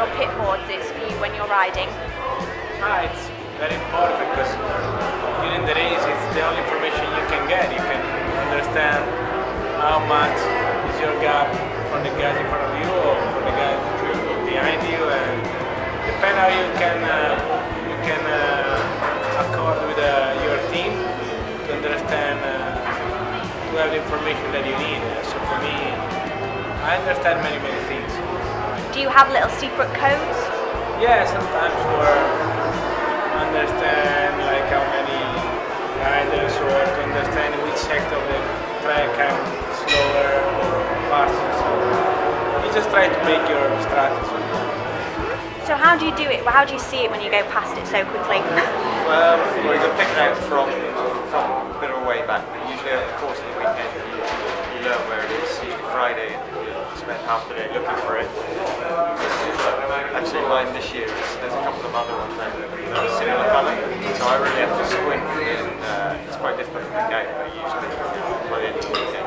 your pit boards is for you when you're riding? Ah, it's very important because during the race it's the only information you can get. You can understand how much is your gap from the guys in front of you or from the guys behind you and depend how you can uh, you can uh, accord with uh, your team to understand uh, to have the information that you need. So for me, I understand many many things. Do you have little secret codes? Yeah, sometimes for understand like how many riders or to understand which sector of the track I'm slower or faster. So you just try to make your strategy. Mm-hmm. So how do you do it? How do you see it when you go past it so quickly? Well, well you can pick it out from, from a bit of a way back, but usually over the course of the weekend you, you learn where it is. Spend half the day looking for it. Actually mine this year is, there's a couple of other ones that are similar colour, so I really have to squint and uh, it's quite difficult to get, but usually by the end of the weekend